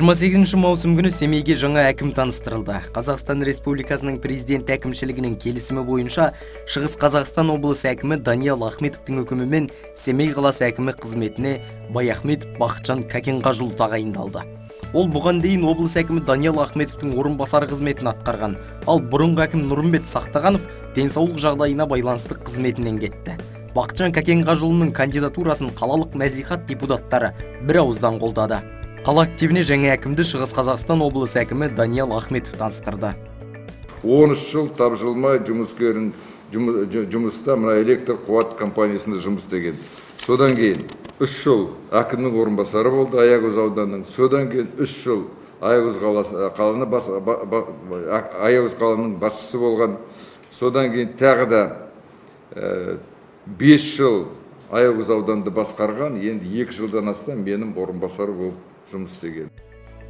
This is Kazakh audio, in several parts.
28 маусым күні семейге жаңа әкім таныстырылды. Қазақстан республикасының президент әкімшілігінің келісімі бойынша шығыс қазақстан облысы әкімі даниал ахметовтың үкімімен семей қаласы әкімі қызметіне баяхметов бақытжан кәкенғажұлы тағайындалды. Ол бұған дейін облыс әкімі даниал ахметовтың орынбасары қызметін атқарған. Ал бұрынғы әкім нұрымбет сақтағанов денсаулық жағдайына байланысты қызметінен кетті. Бақытжан кәкенғажұлының кандидатурасын қалалық мәслихат депутаттары бір ауыздан қолдады. Қала активіне жаңа әкімді шығыс қазақстан облысы әкімі даниал ахметов таныстырды. 13 жыл тапжылмай жұмыскерін жұмыста мына электр қуат компаниясында жұмыс істеген. Содан кейін үш жыл әкімнің орынбасары болды аягөз ауданының. Содан кейін үш жыл аягөз қаласы қаланы бас, аягөз қаланың басшысы болған. Содан кейін тағы да бес жыл аягөз ауданды басқарған. Енді екі жылдан астам менің орынбасары болып жұмыс істеген.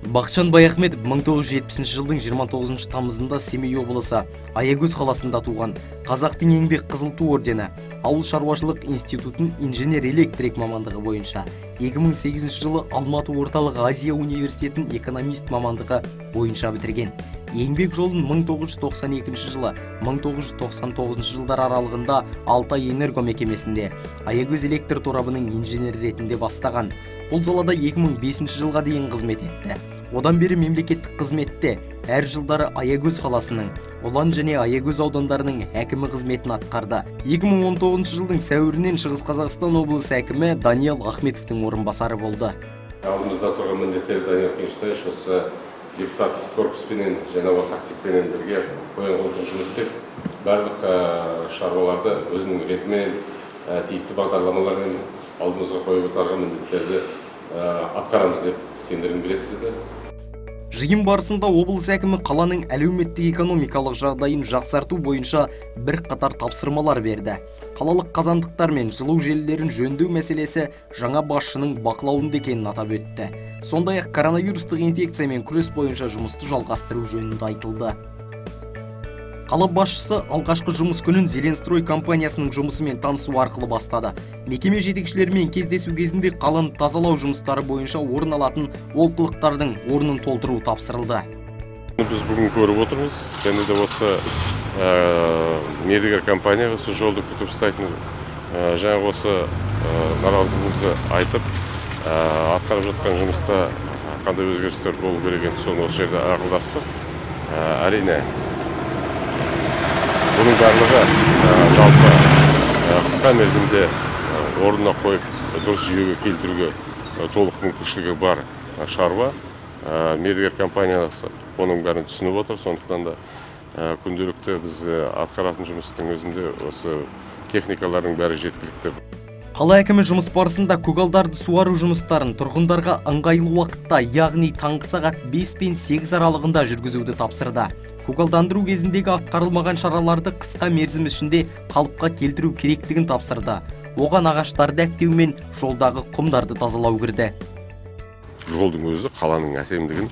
Бақытжан баяхметов 1970 жылдың 29 тамызында семей облысы аягөз қаласында туған. Қазақтың еңбек қызыл ту ордені ауыл шаруашылық институтын инженер электрик мамандығы бойынша 2008 жылы алматы орталық азия университетін экономист мамандығы бойынша бітірген. Еңбек жолын 1992 жылы 1999 жылдар аралығында алтай энерго мекемесінде аягөз электр торабының инженері ретінде бастаған. Бұл салада 2005 жылға дейін қызмет етті. Одан бері мемлекеттік қызметте әр жылдары аягөз қаласының ұлан және аягөз аудандарының әкімі қызметін атқарды. 2019 жылдың сәуірінен шығыс қазақстан облысы әкімі даниал ахметовтың орынбасары болды. Алдымызда тұрған міндеттер данияр кенжетаевич осы депутаттық корпуспенен және осы активпенен бірге қойған жұмыс істеп барлық шаруаларды өзінің ретімен тиісті бағдарламалармен алдымызға қойып отырған міндеттерді атқарамыз деп сендіргім келеді сізді. Жиын барысында облыс әкімі қаланың әлеуметтік экономикалық жағдайын жақсарту бойынша бір қатар тапсырмалар берді. Қалалық қазандықтар мен жылу желілерін жөндеу мәселесі жаңа басшының бақылауында екенін атап өтті. Сондай ақ коронавирустық инфекциямен күрес бойынша жұмысты жалғастыру жөнінде айтылды. Қала басшысы алғашқы жұмыс күнін зеленстрой компаниясының жұмысымен танысу арқылы бастады. Мекеме жетекшілерімен кездесу кезінде қаланы тазалау жұмыстары бойынша орын алатын олқылықтардың орнын толтыру тапсырылды. Біз бүгін көріп отырмыз. Және де осы мердігер компания осы жолды күтіп ұстайтын жаңағы осы наразылығымызды айтып атқарып жатқан жұмыста қандай өзгерістер болу керек соны осы жерде ақылдастық әрине бұның барлығы жалпы қысқа мерзімде орнына қойып дұрыс жүйеге келтіруге толық мүмкіншілігі бар шаруа мердігер компаниясы оның бәрін түсініп отыр сондықтан да күнделікті біз атқаратын жұмыстың өзінде осы техникалардың бәрі жеткілікті қала әкімі жұмыс барысында көгалдарды суару жұмыстарын тұрғындарға ыңғайлы уақытта яғни таңғы сағат 5 пен 8 аралығында жүргізуді тапсырды. Көгалдандыру кезіндегі атқарылмаған шараларды қысқа мерзім ішінде қалыпқа келтіру керектігін тапсырды. Оған ағаштарды әктеу мен жолдағы құмдарды тазалау кірді. Жолдың өзі қаланың әсемдігін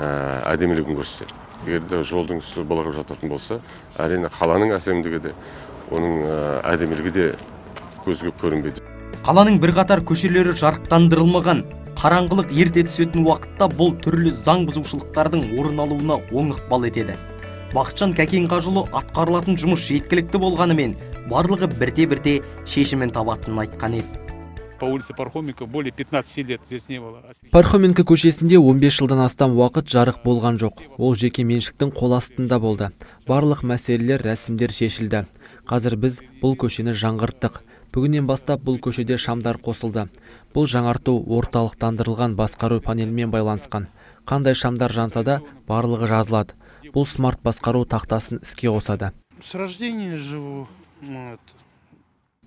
әдемілігін көрсетеді. Егер де жолдың үсті былығып жататын болса әрине қаланың әсемдігі де оның әдемілігі де көзге көрінбейді қаланың бірқатар көшелері жарықтандырылмаған қараңғылық ерте түсетін уақытта бұл түрлі заң бұзушылықтардың орын алуына оң ықпал етеді бақытжан кәкенғажұлы атқарылатын жұмыс жеткілікті болғанымен барлығы бірте-бірте шешімін табатынын айтқан еді по улице Пархоменко более 15 лет здесь не было. Пархоменко көшесінде 15 жылдан астам уақыт жарық болған жоқ. Ол жеке меншіктің қол астында болды. Барлық мәселелер, рәсімдер шешілді. Қазір біз бұл көшені жаңғырттық. Бүгіннен бастап бұл көшеде шамдар қосылды. Бұл жаңарту орталықтандырылған басқару панелімен байланысқан. Қандай шамдар жанса да барлығы жазылады. Бұл смарт басқару тақтасын іске қосады. С рождения живу. Вот.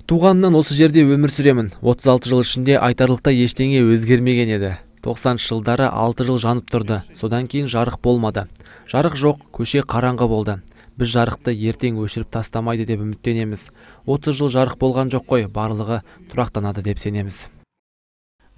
туғанымнан осы жерде өмір сүремін 36 жыл ішінде айтарлықтай ештеңе өзгермеген еді 90 жылдары 6 жыл жанып тұрды содан кейін жарық болмады жарық жоқ көше қараңғы болды біз жарықты ертең өшіріп тастамайды деп үміттенеміз. 30 жыл жарық болған жоқ қой барлығы тұрақтанады деп сенеміз.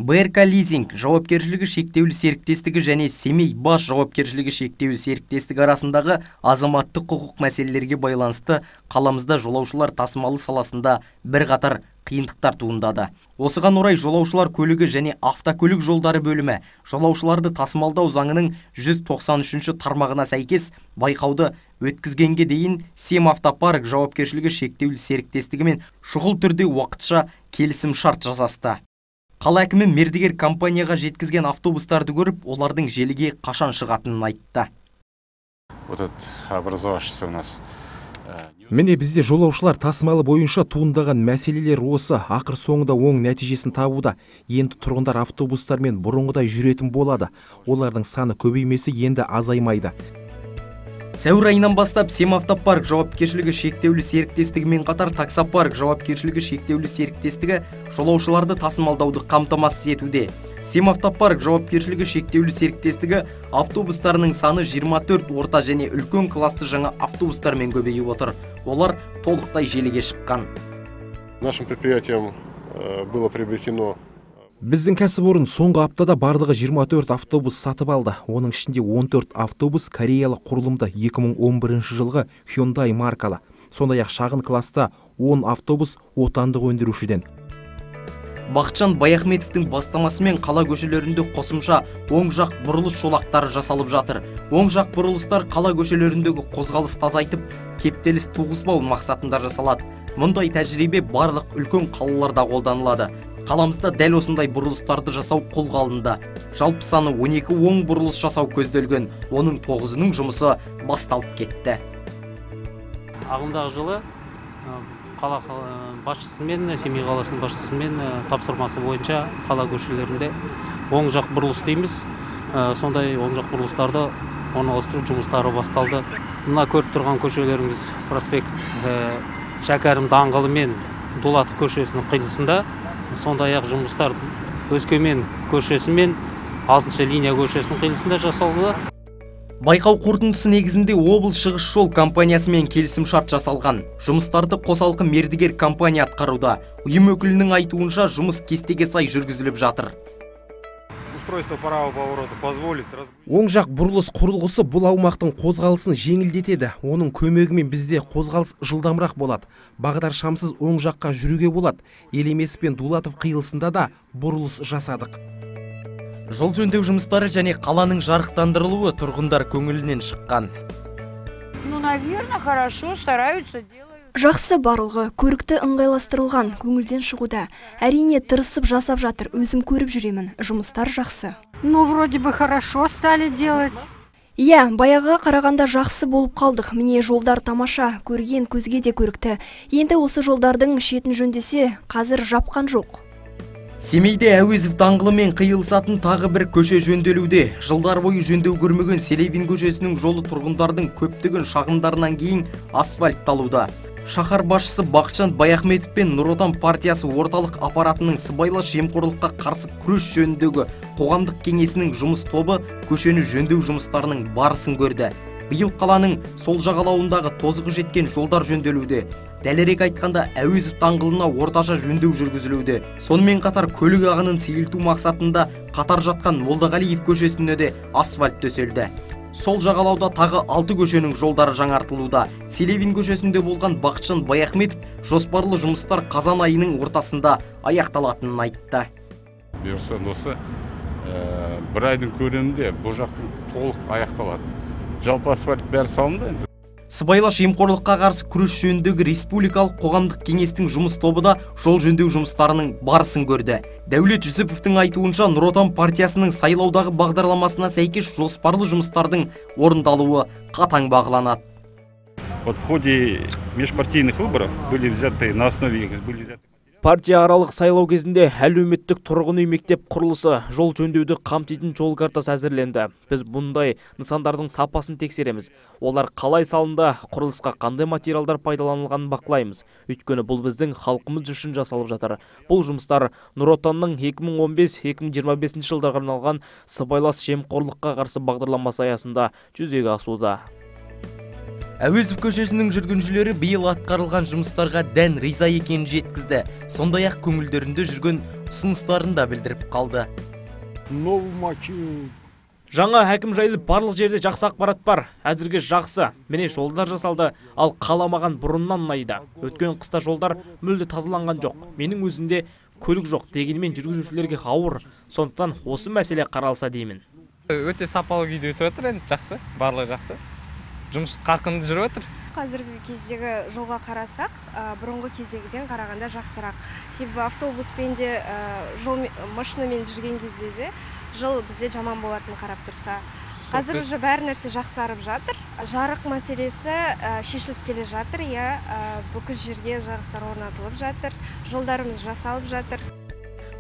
Брк лизинг жауапкершілігі шектеулі серіктестігі және семей бас жауапкершілігі шектеулі серіктестігі арасындағы азаматтық құқық мәселелерге байланысты қаламызда жолаушылар тасымалы саласында бірқатар қиындықтар туындады. Осыған орай жолаушылар көлігі және автокөлік жолдары бөлімі жолаушыларды тасымалдау заңының 193 тармағына сәйкес байқауды өткізгенге дейін сем автопарк жауапкершілігі шектеулі серіктестігімен шұғыл түрде уақытша келісім шарт жасасты. Қала әкімі мердігер компанияға жеткізген автобустарды көріп олардың желіге қашан шығатынын айтты. Вот этот образовавшийся у нас міне бізде жолаушылар тасымалы бойынша туындаған мәселелер осы. Ақыр соңында оң нәтижесін табуда. Енді тұрғындар автобустармен бұрынғыдай жүретін болады. Олардың саны көбеймесе енді азаймайды. Сәуір айынан бастап семавтопарк жауапкершілігі шектеулі серіктестігімен қатар таксопарк жауапкершілігі шектеулі серіктестігі жолаушыларды тасымалдауды қамтамасыз етуде. Семавтопарк жауапкершілігі шектеулі серіктестігі автобустарының саны 24 орта және үлкен классты жаңа автобустармен көбейіп отыр. Олар толықтай желіге шыққан. Нашим предприятием э, было приобретено біздің кәсіпорын соңғы аптада барлығы 24 автобус сатып алды. Оның ішінде 14 автобус кореялық құрылымды 2011 жылғы Hyundai маркалы. Сондай ақ шағын класста 10 автобус отандық өндірушіден. Бақытжан баяхметовтің бастамасымен қала көшелерінде қосымша оң жақ бұрылыс жолақтары жасалып жатыр. Оң жақ бұрылыстар қала көшелеріндегі қозғалыс тазайтып кептеліс туғызбау мақсатында жасалады. Мұндай тәжірибе барлық үлкен қалаларда қолданылады. Қаламызда дәл осындай бұрылыстарды жасау қолға алынды. Жалпы саны 12 оң бұрылыс жасау көзделген. Оның тоғызының жұмысы басталып кетті. Ағымдағы жылы қала қа- басшысымен семей қаласының басшысымен тапсырмасы бойынша қала көшелерінде оң жақ бұрылыс дейміз. Сондай оң жақ бұрылыстарды орналастыру жұмыстары басталды. Мына көріп тұрған көшелеріңіз проспект шәкәрім даңғылы мен дулатов көшесінің қиылысында. Сондай ақ жұмыстар өскемен көшесі мен алтыншы линия көшесінің қиылысында жасалды. Байқау қорытындысы негізінде облыс шығыс жол компаниясымен келісім шарт жасалған. Жұмыстарды қосалқы мердігер компания атқаруда. Ұйым өкілінің айтуынша жұмыс кестеге сай жүргізіліп жатыр. устройство правого поворота позволит разгрузить оң жақ бұрылыс құрылғысы бұл аумақтың қозғалысын жеңілдетеді оның көмегімен бізде қозғалыс жылдамырақ болады бағдаршамсыз оң жаққа жүруге болады елемесов пен дулатов қиылысында да бұрылыс жасадық Жол жөндеу жұмыстары және қаланың жарықтандырылуы тұрғындар көңілінен шыққан. Ну, наверное, хорошо, стараются, делают. жақсы барлығы көрікті ыңғайластырылған көңілден шығуда әрине тырысып жасап жатыр өзім көріп жүремін жұмыстар жақсы Ну, вроде бы хорошо стали делать. иә баяғыға қарағанда жақсы болып қалдық міне жолдар тамаша көрген көзге де көрікті енді осы жолдардың шетін жөндесе қазір жапқан жоқ Семейде Әуезов даңғылымен қиылысатын тағы бір көше жөнделуде. Жылдар бойы жөндеу көрмеген Селевин көшесінің жолы тұрғындардың көптеген шағымдарынан кейін асфальтталуда. Шаһар басшысы Бақытжан Баяхметов пен Нұр Отан партиясы орталық аппаратының сыбайлас жемқорлыққа қарсы күрес жөніндегі қоғамдық кеңесінің жұмыс тобы көшені жөндеу жұмыстарының барысын көрді. Биыл қаланың сол жағалауындағы тозығы жеткен жолдар жөнделуде. Дәлірек айтқанда Әуезов даңғылына орташа жөндеу жүргізілуде. Сонымен қатар көлік ағынын сейілту мақсатында қатар жатқан Молдағалиев көшесіне де асфальт төселді. Сол жағалауда тағы алты көшенің жолдары жаңартылуда. Селевин көшесінде болған Бақытжан Баяхметов жоспарлы жұмыстар қазан айының ортасында аяқталатынын айтты. бұйырса осы ә, бір айдың көлемінде бұл жақтың толық аяқталады жалпы асфальт бәрі салынды енді Сыбайлас жемқорлыққа қарсы күрес жөніндегі республикалық қоғамдық кеңестің жұмыс тобы да жол жөндеу жұмыстарының барысын көрді. Дәулет Жүсіповтің айтуынша Нұр Отан партиясының сайлаудағы бағдарламасына сәйкес жоспарлы жұмыстардың орындалуы қатаң бағаланады. Вот в ходе межпартийных выборов были взяты на основе их были взяты партия аралық сайлау кезінде әлеуметтік тұрғын үй мектеп құрылысы жол жөндеуді қамтитын жол картасы әзірленді. Біз бұндай нысандардың сапасын тексереміз. Олар қалай салынды құрылысқа қандай материалдар пайдаланылғанын бақылаймыз. Өйткені бұл біздің халқымыз үшін жасалып жатыр. Бұл жұмыстар нұр отанның 2015-2025 жылдарға арналған сыбайлас жемқорлыққа қарсы бағдарламасы аясында жүзеге асуда. Әуезов көшесінің жүргіншілері биыл атқарылған жұмыстарға дән риза екенін жеткізді. Сондай ақ көңілдерінде жүрген ұсыныстарын да білдіріп қалды. жаңа әкім жайлы барлық жерде жақсы ақпарат бар. Әзірге жақсы. Міне жолдар жасалды. Ал қаламаған бұрыннан ұнайды. Өткен қыста жолдар мүлде тазаланған жоқ. Менің өзімде көлік жоқ дегенмен жүргізушілерге ауыр. Сондықтан осы мәселе қаралса деймін. Өте сапалы күйде өтіп жатыр енді. Жақсы. Барлығы жақсы. Жұмыс қарқынды жүріп жатыр қазіргі кездегі жолға қарасақ ә, бұрынғы кездегіден қарағанда жақсырақ. Себебі автобуспен де ә, жол машинамен жүрген кезде де жол бізде жаман болатын қарап тұрса. Қазір уже бәрі нәрсе жақсарып жатыр. Жарық мәселесі ә, шешіліп келе жатыр. Иә ә, бүкіл жерге жарықтар орнатылып жатыр. Жолдарымыз жасалып жатыр.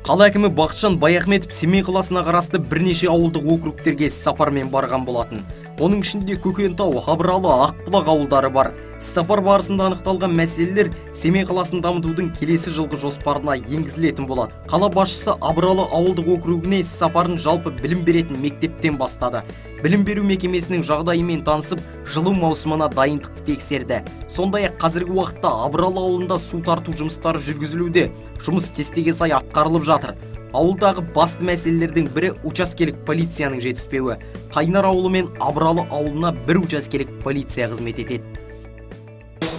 Қала әкімі бақытжан баяхметов семей қаласына қарасты бірнеше ауылдық округтерге сапармен барған болатын. Оның ішінде көкентау абралы ақбұлақ ауылдары бар. Сапар барысында анықталған мәселелер семей қаласын дамытудың келесі жылғы жоспарына енгізілетін болады. Қала басшысы абралы ауылдық округіне сапарын жалпы білім беретін мектептен бастады. Білім беру мекемесінің жағдайымен танысып жылу маусымына дайындықты тексерді. Сондай ақ қазіргі уақытта абралы ауылында су тарту жұмыстары жүргізілуде. Жұмыс кестеге сай атқарылып жатыр. Ауылдағы басты мәселелердің бірі учаскелік полицияның жетіспеуі. Қайнар ауылы мен абралы ауылына бір учаскелік полиция қызмет етеді.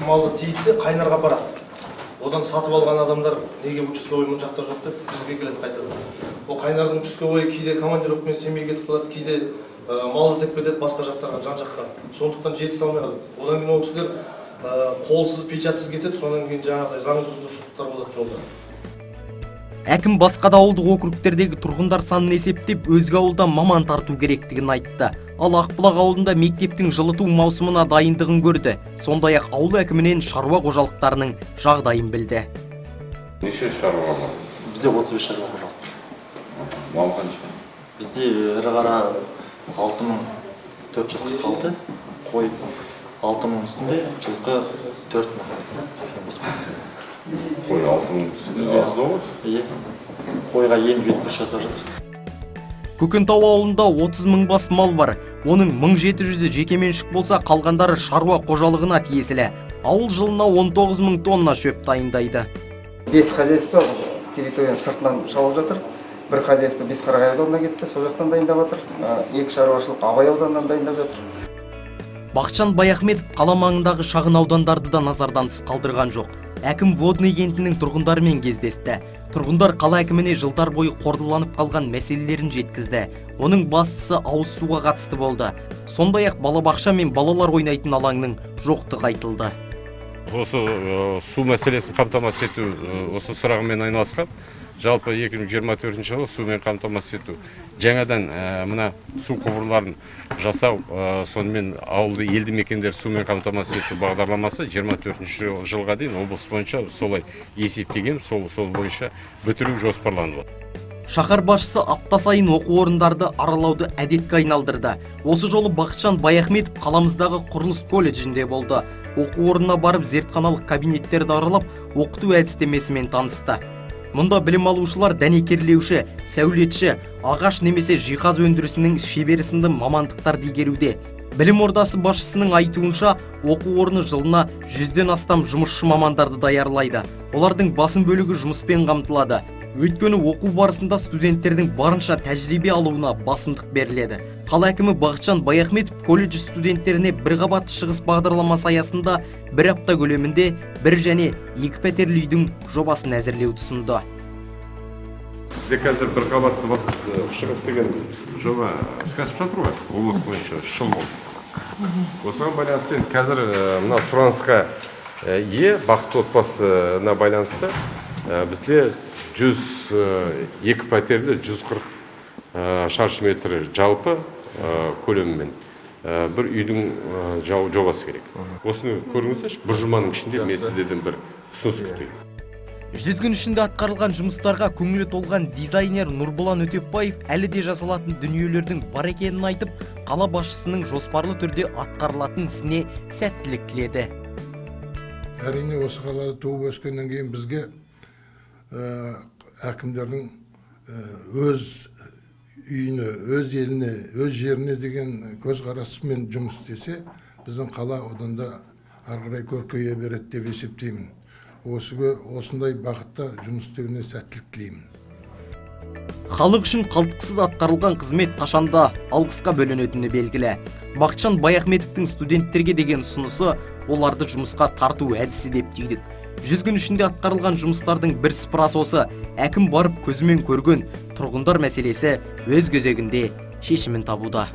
Малды тиейді де қайнарға апарады одан сатып алған адамдар неге участковой мына жақта жоқ деп бізге келеді қайтадан. Ол қайнардың участковой кейде командировкамен семейге кетіп қалады кейде мал іздеп кетеді басқа жақтарға жан жаққа. Сондықтан жетісе алмай қалады. Одан кейін ол кісілер қолсыз печатсыз кетеді содан кейін жаңағыдай заң бұзушылықтар болады жолда. Әкім басқа да ауылдық округтердегі тұрғындар санын есептеп өзге ауылда маман тарту керектігін айтты. Ал ақбұлақ ауылында мектептің жылыту маусымына дайындығын көрді. Сондай ақ ауыл әкімінен шаруа қожалықтарының жағдайын білді. Неше шаруа бар? Бізде отыз бес шаруа қожалық мал қанша? Бізде ірі қара алты мың төрт жүз қырық алты қой алты мың үстінде жылқы төрт мың. Сексен бес қой алты мың үстінде иә қойға енді бетбұрыс жасап жатыр. Көкентау ауылында 30 мың бас мал бар. Оның 1700-і жекеменшік болса қалғандары шаруа қожалығына тиесілі. Ауыл жылына 19 мың тонна шөп дайындайды. Бес хозяйство территорияның сыртынан шауып жатыр. Бір хозяйство бесқарағай ауданына кетті сол жақтан дайындап жатыр. Екі шаруашылық абай ауданынан дайындап жатыр. Бақытжан баяхметов қала маңындағы шағын аудандарды да назардан тыс қалдырған жоқ. Әкім водный кентінің тұрғындарымен кездесті. Тұрғындар қала әкіміне жылдар бойы қордаланып қалған мәселелерін жеткізді. Оның бастысы ауыз суға қатысты болды. Сондай ақ балабақша мен балалар ойнайтын алаңның жоқтығы айтылды. Осы су мәселесін қамтамасыз ету осы сұрағымен айналысқан. Жалпы 2024 жылы сумен қамтамасыз ету. Жаңадан мына су құбырларын жасау сонымен ауылды елді мекендер сумен қамтамасыз ету бағдарламасы 24 жылға дейін облыс бойынша солай есептеген сол сол бойынша бітіру жоспарланып отыр. Шаһар басшысы апта сайын оқу орындарды аралауды әдетке айналдырды. Осы жолы бақытжан баяхметов қаламыздағы құрылыс колледжінде болды. Оқу орнына барып зертханалық кабинеттерді аралап оқыту әдістемесімен танысты. Мұнда білім алушылар дәнекерлеуші сәулетші ағаш немесе жиһаз өндірісінің шебері сынды мамандықтарды игеруде. Білім ордасы басшысының айтуынша оқу орны жылына жүзден астам жұмысшы мамандарды даярлайды. Олардың басым бөлігі жұмыспен қамтылады. Өйткені оқу барысында студенттердің барынша тәжірибе алуына басымдық беріледі. Қала әкімі бақытжан баяхметов колледж студенттеріне бір қабатты шығыс бағдарламасы аясында бір апта көлемінде бір және екі пәтерлі үйдің жобасын әзірлеуді ұсынды. Бізде қазір бір қабатты шығыс деген жоба іске асып жатыр ғой облыс бойынша үш жыл осыған байланысты енді қазір мына сұранысқа ие бақытты отбасына байланысты бізде жүз екі пәтерлі жүз қырық шаршы метр жалпы көлемімен. Бір үйдің жобасы керек. Осыны көріңіздерші бір жұманың ішінде мен сіздерден бір ұсыныс күтейін. Жүз күн ішінде атқарылған жұмыстарға көңілі толған дизайнер нұрбұлан өтепбаев әлі де жасалатын дүниелердің бар екенін айтып қала басшысының жоспарлы түрде атқарылатын ісіне сәттілік тіледі. Әрине осы қалада туып өскеннен кейін бізге әкімдердің өз үйіне өз еліне өз жеріне деген көзқарасымен жұмыс істесе біздің қала одан да ары қарай көркейе береді деп есептеймін. Осыға осындай бағытта жұмыс істеуіне сәттілік тілеймін. Халық үшін қалтқысыз атқарылған қызмет қашанда алғысқа бөленетіні белгілі. Бақытжан баяхметовтің студенттерге деген ұсынысы оларды жұмысқа тарту әдісі деп түйдік. Жүз күн ішінде атқарылған жұмыстардың бір сыпырасы осы. Әкім барып көзімен көрген тұрғындар мәселесі өз кезегінде шешімін табуда.